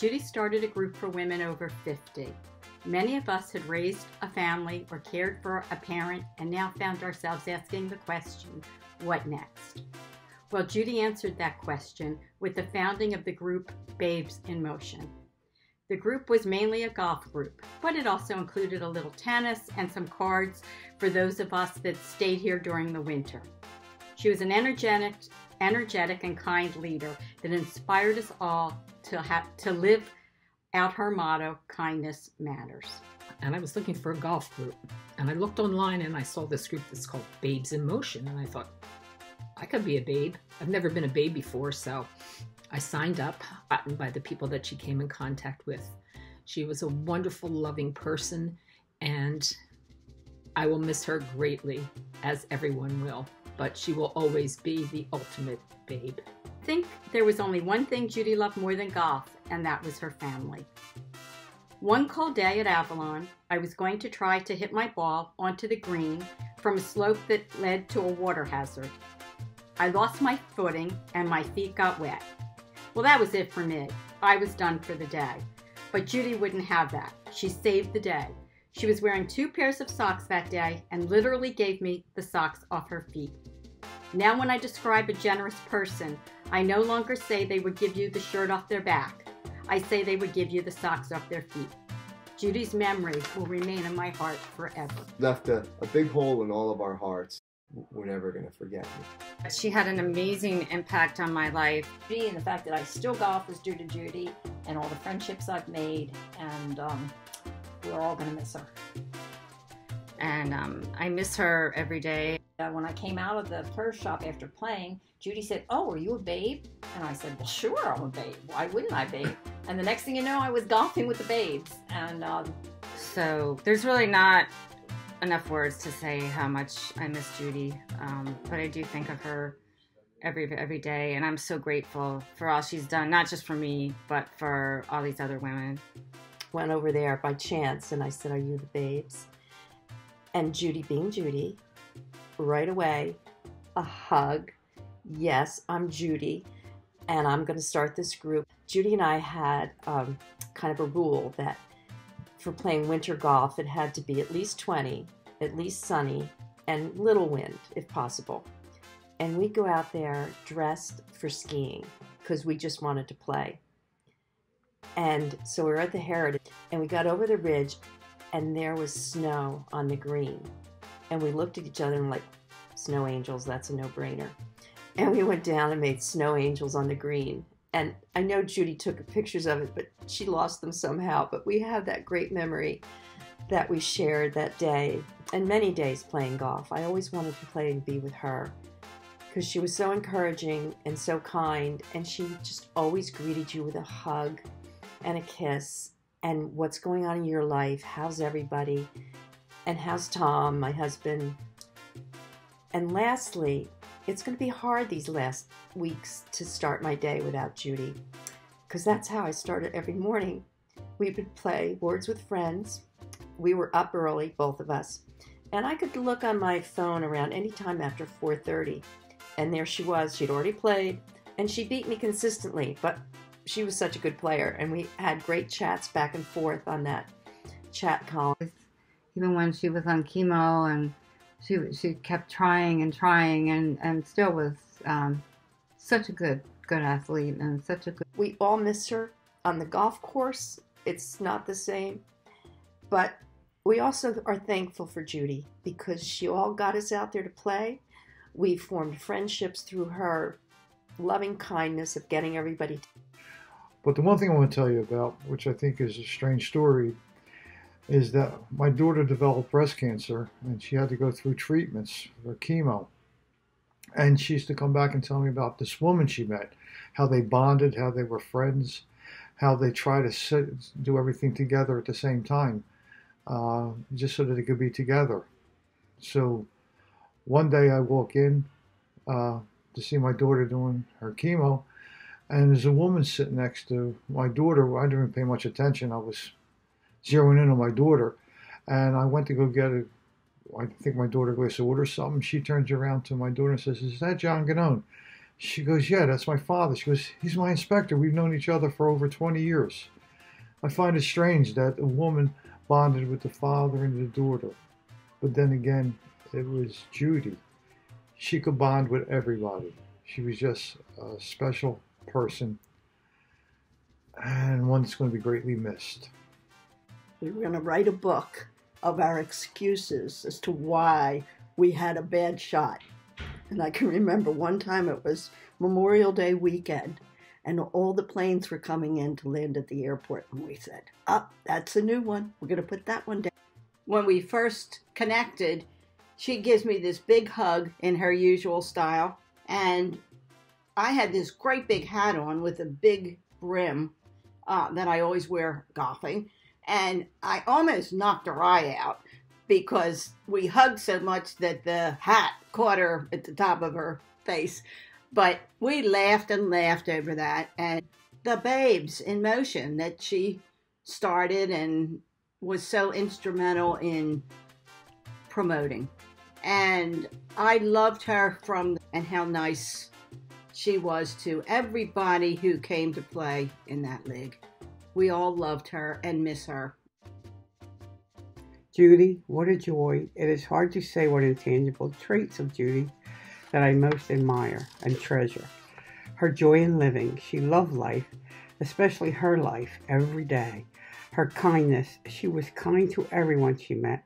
Judy started a group for women over 50. Many of us had raised a family or cared for a parent and now found ourselves asking the question, what next? Well, Judy answered that question with the founding of the group Babes in Motion. The group was mainly a golf group, but it also included a little tennis and some cards for those of us that stayed here during the winter. She was an energetic, energetic and kind leader that inspired us all to have to live out her motto, kindness matters. And I was looking for a golf group. And I looked online and I saw this group that's called Babes in Motion. And I thought, I could be a babe. I've never been a babe before, so I signed up by the people that she came in contact with. She was a wonderful, loving person, and I will miss her greatly, as everyone will. But she will always be the ultimate babe. I think there was only one thing Judy loved more than golf, and that was her family. One cold day at Avalon, I was going to try to hit my ball onto the green from a slope that led to a water hazard. I lost my footing and my feet got wet. Well, that was it for me. I was done for the day. But Judy wouldn't have that. She saved the day. She was wearing two pairs of socks that day and literally gave me the socks off her feet. Now, when I describe a generous person, I no longer say they would give you the shirt off their back. I say they would give you the socks off their feet. Judy's memory will remain in my heart forever. Left a, a big hole in all of our hearts. We're never going to forget her. She had an amazing impact on my life. And the fact that I still golf is due to Judy and all the friendships I've made, and um, we're all going to miss her. And um, I miss her every day. Uh, when I came out of the purse shop after playing, Judy said, Oh, are you a babe? And I said, Well, sure, I'm a babe. Why wouldn't I be? And the next thing you know, I was golfing with the babes. And um, so there's really not enough words to say how much I miss Judy. Um, but I do think of her every every day, and I'm so grateful for all she's done, not just for me, but for all these other women. Went over there by chance, and I said, "Are you the babes?" And Judy, being Judy, right away, a hug. Yes, I'm Judy, and I'm going to start this group. Judy and I had um, kind of a rule that for playing winter golf, it had to be at least 20, at least sunny, and little wind if possible. And we go out there dressed for skiing because we just wanted to play. And so we were at the Heritage and we got over the ridge and there was snow on the green. And we looked at each other and like, snow angels, that's a no-brainer. And we went down and made snow angels on the green. And I know Judy took pictures of it, but she lost them somehow. But we have that great memory that we shared that day and many days playing golf. I always wanted to play and be with her because she was so encouraging and so kind. And she just always greeted you with a hug and a kiss and what's going on in your life. How's everybody? And how's Tom, my husband? And lastly, it's going to be hard these last weeks to start my day without Judy because that's how I started every morning. We would play Words with Friends. We were up early, both of us, and I could look on my phone around any time after 4:30, and there she was. She'd already played, and she beat me consistently, but she was such a good player, and we had great chats back and forth on that chat column. Even when she was on chemo, and she she kept trying and trying, and and still was um, such a good good athlete and such a good. We all miss her on the golf course. It's not the same, but we also are thankful for Judy because she all got us out there to play. We formed friendships through her loving kindness of getting everybody. But the one thing I want to tell you about, which I think is a strange story, is that my daughter developed breast cancer and she had to go through treatments for chemo. And she used to come back and tell me about this woman she met, how they bonded, how they were friends, how they try to sit, do everything together at the same time, uh, just so that they could be together. So one day I walk in uh, to see my daughter doing her chemo, and there's a woman sitting next to my daughter. I didn't pay much attention. I was zeroing in on my daughter, and I went to go get a. I think my daughter goes to order something. She turns around to my daughter and says, "Is that John Ganone?" She goes, Yeah, that's my father. She goes, He's my inspector. We've known each other for over 20 years. I find it strange that a woman bonded with the father and the daughter. But then again, it was Judy. She could bond with everybody. She was just a special person and one that's going to be greatly missed. We were going to write a book of our excuses as to why we had a bad shot. And I can remember one time it was Memorial Day weekend, and all the planes were coming in to land at the airport. And we said, Oh, that's a new one. We're going to put that one down. When we first connected, she gives me this big hug in her usual style. And I had this great big hat on with a big brim uh, that I always wear golfing. And I almost knocked her eye out because we hugged so much that the hat caught her at the top of her face. But we laughed and laughed over that. And the Babes in Motion that she started and was so instrumental in promoting. And I loved her from and how nice she was to everybody who came to play in that league. We all loved her and miss her. Judy, what a joy. It is hard to say what intangible traits of Judy that I most admire and treasure. Her joy in living. She loved life, especially her life, every day. Her kindness. She was kind to everyone she met.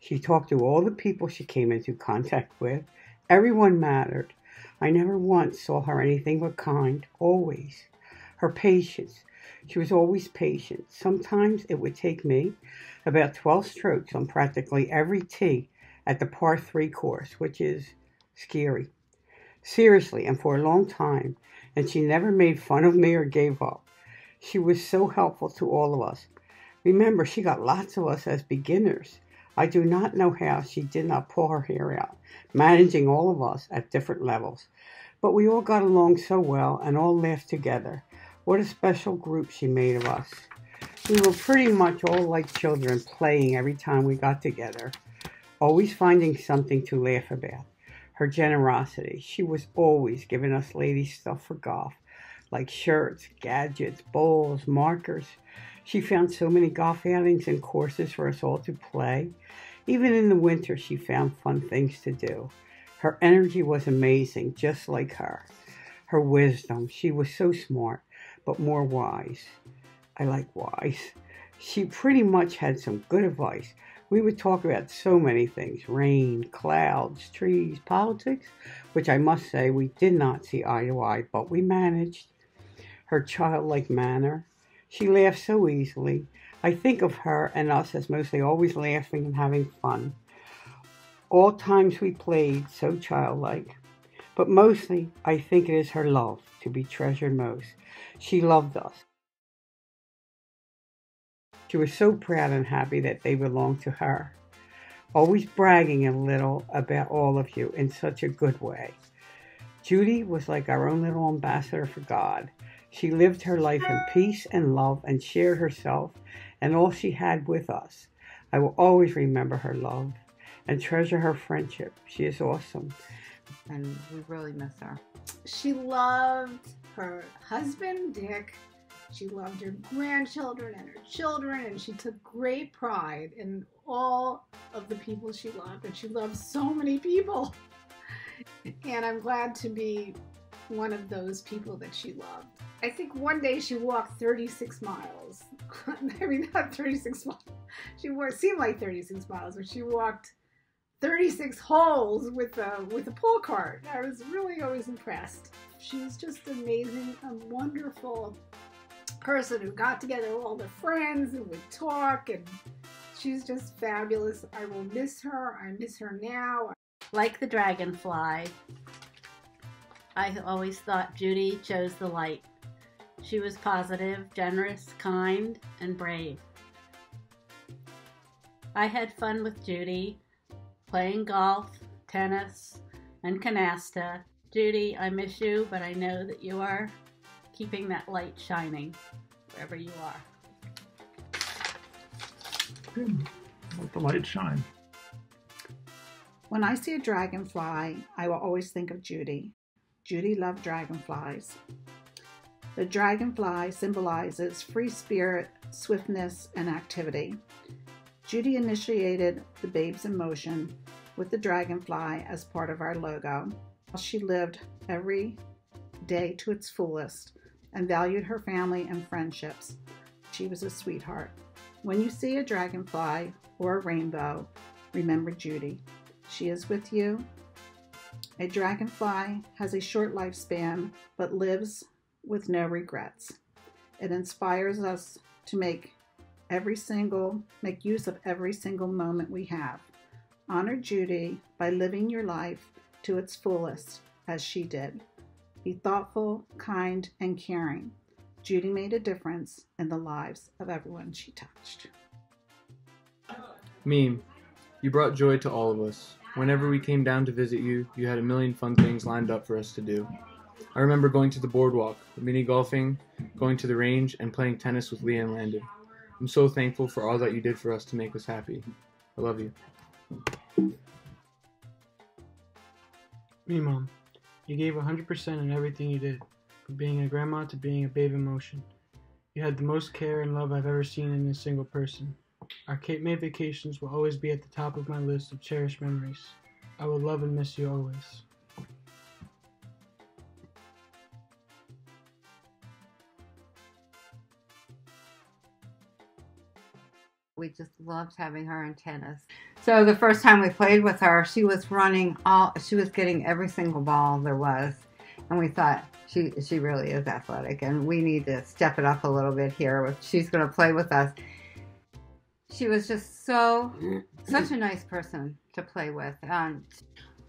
She talked to all the people she came into contact with. Everyone mattered. I never once saw her anything but kind, always. Her patience. She was always patient. Sometimes it would take me about 12 strokes on practically every tee at the par 3 course, which is scary. Seriously, and for a long time, and she never made fun of me or gave up. She was so helpful to all of us. Remember, she got lots of us as beginners. I do not know how she did not pull her hair out, managing all of us at different levels. But we all got along so well and all laughed together. What a special group she made of us. We were pretty much all like children, playing every time we got together, always finding something to laugh about. Her generosity. She was always giving us ladies stuff for golf, like shirts, gadgets, bowls, markers. She found so many golf outings and courses for us all to play. Even in the winter, she found fun things to do. Her energy was amazing, just like her. Her wisdom. She was so smart but more wise. I like wise. She pretty much had some good advice. We would talk about so many things rain, clouds, trees, politics, which I must say we did not see eye to eye, but we managed. Her childlike manner. She laughed so easily. I think of her and us as mostly always laughing and having fun. All times we played so childlike. But mostly, I think it is her love to be treasured most. She loved us. She was so proud and happy that they belonged to her, always bragging a little about all of you in such a good way. Judy was like our own little ambassador for God. She lived her life in peace and love and shared herself and all she had with us. I will always remember her love and treasure her friendship. She is awesome. And we really miss her. She loved her husband, Dick. She loved her grandchildren and her children, and she took great pride in all of the people she loved. And she loved so many people. And I'm glad to be one of those people that she loved. I think one day she walked 36 miles. I mean, not 36 miles. She walked, seemed like 36 miles, but she walked 36 holes with a with a pull cart. I was really always impressed. She was just amazing, a wonderful person who got together all the friends and would talk and she's just fabulous. I will miss her. I miss her now. Like the dragonfly, I always thought Judy chose the light. She was positive, generous, kind, and brave. I had fun with Judy, playing golf, tennis, and canasta. Judy, I miss you, but I know that you are keeping that light shining wherever you are. Good. Let the light shine. When I see a dragonfly, I will always think of Judy. Judy loved dragonflies. The dragonfly symbolizes free spirit, swiftness, and activity. Judy initiated the Babes in Motion with the dragonfly as part of our logo. She lived every day to its fullest and valued her family and friendships. She was a sweetheart. When you see a dragonfly or a rainbow, remember Judy. She is with you. A dragonfly has a short lifespan but lives with no regrets. It inspires us to make every single make use of every single moment we have. Honor Judy by living your life to its fullest as she did. Be thoughtful, kind, and caring. Judy made a difference in the lives of everyone she touched. Meme, you brought joy to all of us. Whenever we came down to visit you, you had a million fun things lined up for us to do. I remember going to the boardwalk, mini golfing, going to the range, and playing tennis with Leanne Landon. I'm so thankful for all that you did for us to make us happy. I love you. Me, Mom. You gave 100% in everything you did, from being a grandma to being a babe in motion. You had the most care and love I've ever seen in a single person. Our Cape May vacations will always be at the top of my list of cherished memories. I will love and miss you always. We just loved having her in tennis. So the first time we played with her, she was running all she was getting every single ball there was. And we thought she she really is athletic and we need to step it up a little bit here she's gonna play with us. She was just so such a nice person to play with. Um,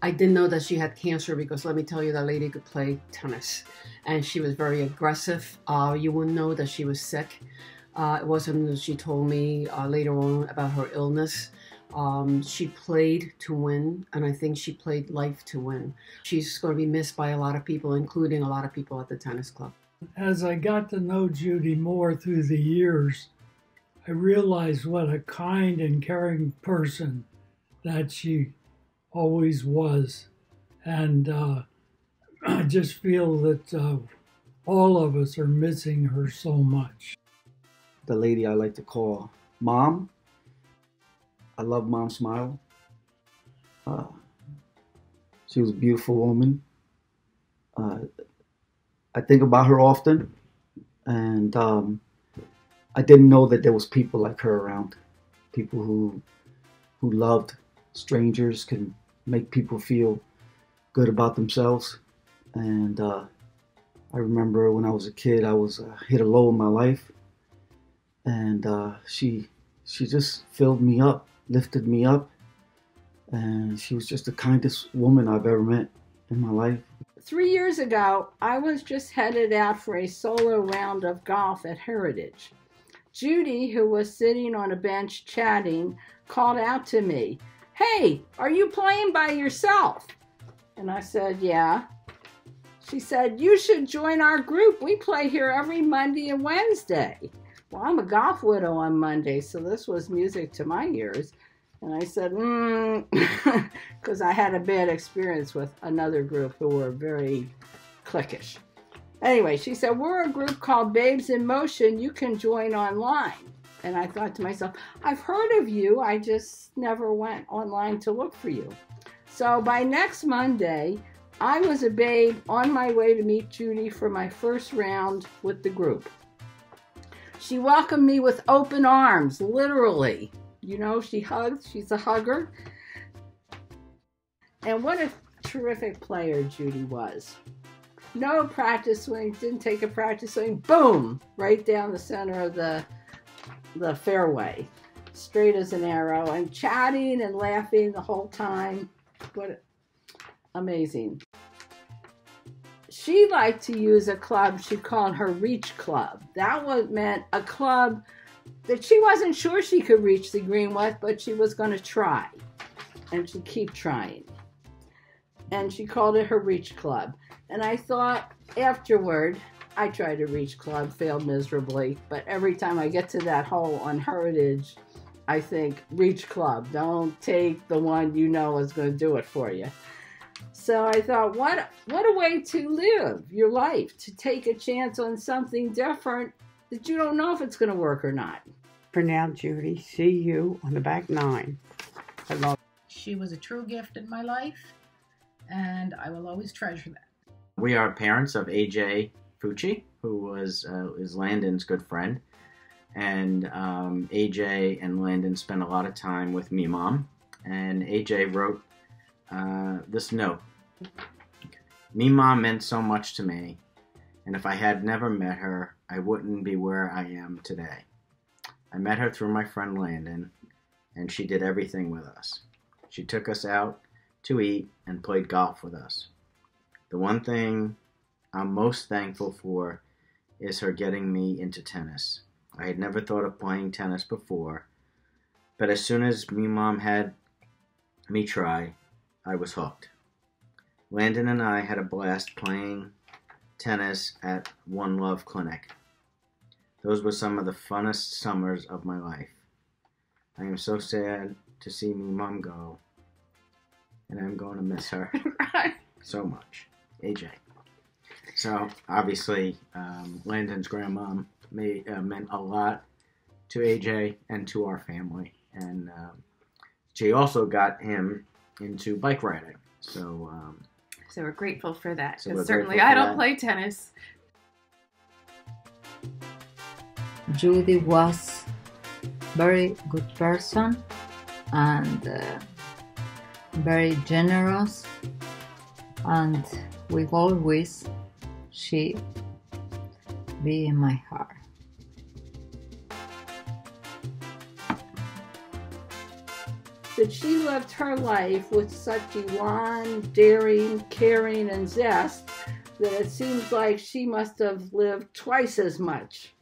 I didn't know that she had cancer because let me tell you, that lady could play tennis, and she was very aggressive. Uh, you wouldn't know that she was sick. Uh, it wasn't until she told me uh, later on about her illness. Um, she played to win, and I think she played life to win. She's going to be missed by a lot of people, including a lot of people at the tennis club. As I got to know Judy more through the years, I realized what a kind and caring person that she always was. And uh, I just feel that uh, all of us are missing her so much. The lady I like to call Mom. I love Mom's smile. Uh, she was a beautiful woman. Uh, I think about her often, and um, I didn't know that there was people like her around. People who who loved strangers, can make people feel good about themselves. And uh, I remember when I was a kid, I was uh, hit a low in my life, and uh, she she just filled me up, lifted me up, and she was just the kindest woman I've ever met in my life. Three years ago, I was just headed out for a solo round of golf at Heritage. Judy, who was sitting on a bench chatting, called out to me, Hey, are you playing by yourself? And I said, Yeah. She said, You should join our group. We play here every Monday and Wednesday. Well, I'm a golf widow on Monday, so this was music to my ears. And I said, mm, because I had a bad experience with another group who were very cliquish. Anyway, she said, We're a group called Babes in Motion. You can join online. And I thought to myself, I've heard of you. I just never went online to look for you. So by next Monday, I was a babe on my way to meet Judy for my first round with the group. She welcomed me with open arms, literally. You know, she hugs, she's a hugger. And what a terrific player Judy was. No practice swing, didn't take a practice swing, boom, right down the center of the the fairway, straight as an arrow, and chatting and laughing the whole time. What amazing. She liked to use a club she called her reach club. That was meant a club that she wasn't sure she could reach the green with, but she was going to try. And she'd keep trying. And she called it her reach club. And I thought afterward, I tried to reach club, failed miserably. But every time I get to that hole on Heritage, I think reach club. Don't take the one you know is going to do it for you. So I thought, what what a way to live your life, to take a chance on something different that you don't know if it's going to work or not. For now, Judy, see you on the back nine. I love She was a true gift in my life, and I will always treasure that. We are parents of AJ Fucci, who was uh, is Landon's good friend, and um, AJ and Landon spent a lot of time with me, mom, and AJ wrote uh, this note. Me, mom meant so much to me, and if I had never met her, I wouldn't be where I am today. I met her through my friend Landon, and she did everything with us. She took us out to eat and played golf with us. The one thing I'm most thankful for is her getting me into tennis. I had never thought of playing tennis before, but as soon as me mom had me try, I was hooked. Landon and I had a blast playing tennis at One Love Clinic. Those were some of the funnest summers of my life. I am so sad to see me mom go, and I'm going to miss her so much. AJ. So obviously, um, Landon's grandmom may, uh, meant a lot to AJ and to our family, and um, she also got him into bike riding. So um, So we're grateful for that. So 'cause we're certainly I don't that. play tennis. Judy was very good person and uh, very generous and with always she be in my heart. That she lived her life with such elan, daring, caring, and zest that it seems like she must have lived twice as much.